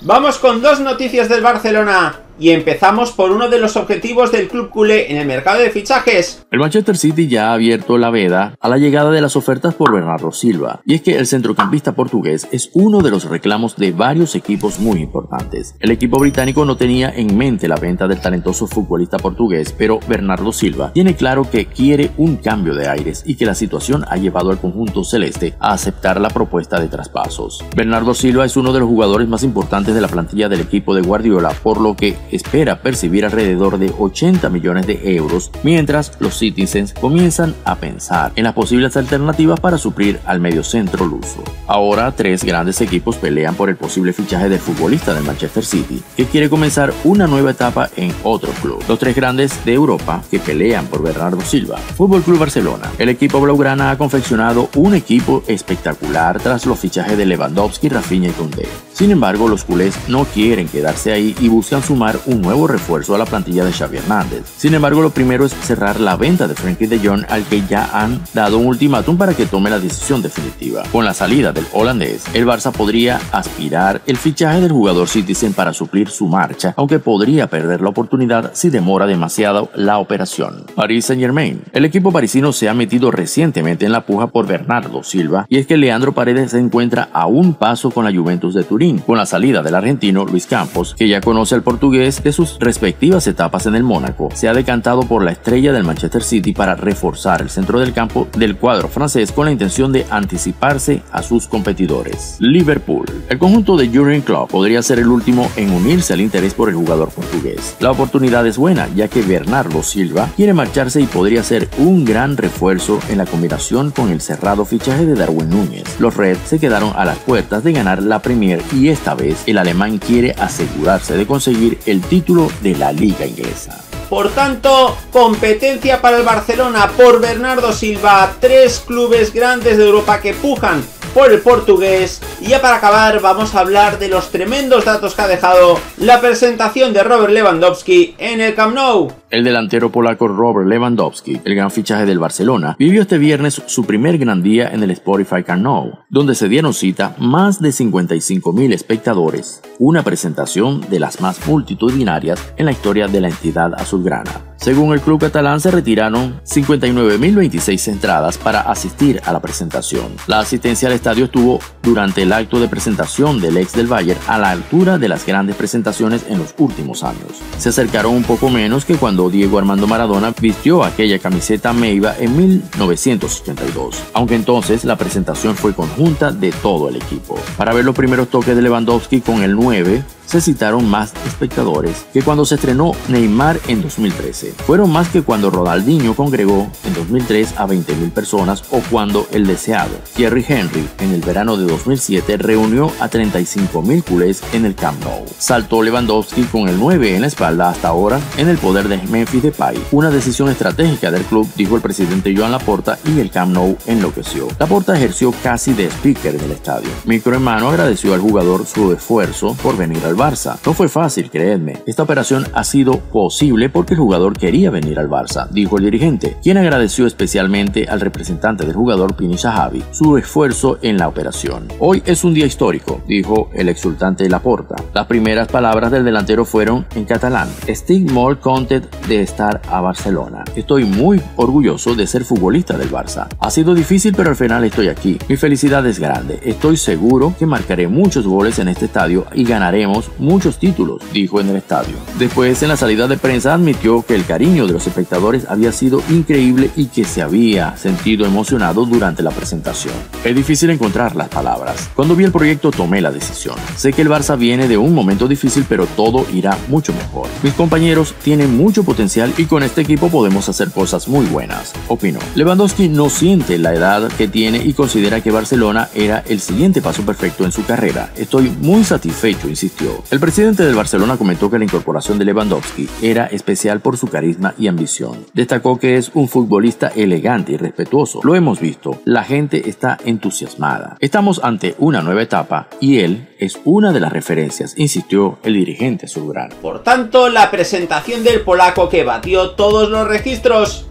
Vamos con dos noticias del Barcelona. Y empezamos por uno de los objetivos del club culé en el mercado de fichajes. El Manchester City ya ha abierto la veda a la llegada de las ofertas por Bernardo Silva, y es que el centrocampista portugués es uno de los reclamos de varios equipos muy importantes. El equipo británico no tenía en mente la venta del talentoso futbolista portugués, pero Bernardo Silva tiene claro que quiere un cambio de aires y que la situación ha llevado al conjunto celeste a aceptar la propuesta de traspasos. Bernardo Silva es uno de los jugadores más importantes de la plantilla del equipo de Guardiola, por lo que espera percibir alrededor de 80 millones de euros, mientras los Citizens comienzan a pensar en las posibles alternativas para suplir al mediocentro luso. Ahora, tres grandes equipos pelean por el posible fichaje del futbolista del Manchester City, que quiere comenzar una nueva etapa en otro club. Los tres grandes de Europa que pelean por Bernardo Silva. Fútbol Club Barcelona. El equipo blaugrana ha confeccionado un equipo espectacular tras los fichajes de Lewandowski, Rafinha y Koundé. Sin embargo, los culés no quieren quedarse ahí y buscan sumar un nuevo refuerzo a la plantilla de Xavi Hernández. Sin embargo, lo primero es cerrar la venta de Frankie de Jong al que ya han dado un ultimátum para que tome la decisión definitiva. Con la salida del holandés, el Barça podría aspirar el fichaje del jugador Citizen para suplir su marcha, aunque podría perder la oportunidad si demora demasiado la operación. Paris Saint Germain. El equipo parisino se ha metido recientemente en la puja por Bernardo Silva y es que Leandro Paredes se encuentra a un paso con la Juventus de Turín con la salida del argentino Luis Campos, que ya conoce al portugués de sus respectivas etapas en el Mónaco, se ha decantado por la estrella del Manchester City para reforzar el centro del campo del cuadro francés con la intención de anticiparse a sus competidores. Liverpool. El conjunto de Jurgen Klopp podría ser el último en unirse al interés por el jugador portugués. La oportunidad es buena, ya que Bernardo Silva quiere marcharse y podría ser un gran refuerzo en la combinación con el cerrado fichaje de Darwin Núñez. Los Reds se quedaron a las puertas de ganar la Premier y esta vez el alemán quiere asegurarse de conseguir el título de la liga inglesa. Por tanto, competencia para el Barcelona por Bernardo Silva, tres clubes grandes de Europa que pujan por el portugués. Y ya para acabar vamos a hablar de los tremendos datos que ha dejado la presentación de Robert Lewandowski en el Camp Nou. El delantero polaco Robert Lewandowski, el gran fichaje del Barcelona, vivió este viernes su primer gran día en el Spotify Camp Nou, donde se dieron cita más de 55.000 espectadores, una presentación de las más multitudinarias en la historia de la entidad azulgrana. Según el club catalán, se retiraron 59.026 entradas para asistir a la presentación. La asistencia al estadio estuvo durante el acto de presentación del ex del Bayern a la altura de las grandes presentaciones en los últimos años. Se acercaron un poco menos que cuando Diego Armando Maradona vistió aquella camiseta Meiva en 1982, aunque entonces la presentación fue conjunta de todo el equipo. Para ver los primeros toques de Lewandowski con el 9, se citaron más espectadores que cuando se estrenó Neymar en 2013. Fueron más que cuando Ronaldinho congregó en 2003 a 20.000 personas o cuando el deseado Thierry Henry en el verano de 2007 reunió a 35.000 culés en el Camp Nou. Saltó Lewandowski con el 9 en la espalda hasta ahora en el poder de Memphis Depay. Una decisión estratégica del club, dijo el presidente Joan Laporta y el Camp Nou enloqueció. Laporta ejerció casi de speaker en el estadio. Micro agradeció al jugador su esfuerzo por venir al Barça. No fue fácil, creedme. Esta operación ha sido posible porque el jugador quería venir al Barça, dijo el dirigente, quien agradeció especialmente al representante del jugador Pini Sahabi su esfuerzo en la operación. Hoy es un día histórico, dijo el exultante Laporta. Las primeras palabras del delantero fueron en catalán. Estic molt content de estar a Barcelona. Estoy muy orgulloso de ser futbolista del Barça. Ha sido difícil, pero al final estoy aquí. Mi felicidad es grande. Estoy seguro que marcaré muchos goles en este estadio y ganaremos muchos títulos, dijo en el estadio. Después, en la salida de prensa, admitió que el cariño de los espectadores había sido increíble y que se había sentido emocionado durante la presentación. Es difícil encontrar las palabras. Cuando vi el proyecto tomé la decisión. Sé que el Barça viene de un momento difícil, pero todo irá mucho mejor. Mis compañeros tienen mucho potencial y con este equipo podemos hacer cosas muy buenas, opinó. Lewandowski no siente la edad que tiene y considera que Barcelona era el siguiente paso perfecto en su carrera. Estoy muy satisfecho, insistió. El presidente del Barcelona comentó que la incorporación de Lewandowski era especial por su carisma y ambición. Destacó que es un futbolista elegante y respetuoso. Lo hemos visto, la gente está entusiasmada. Estamos ante una nueva etapa y él es una de las referencias, insistió el dirigente azulgrana. Por tanto, la presentación del polaco que batió todos los registros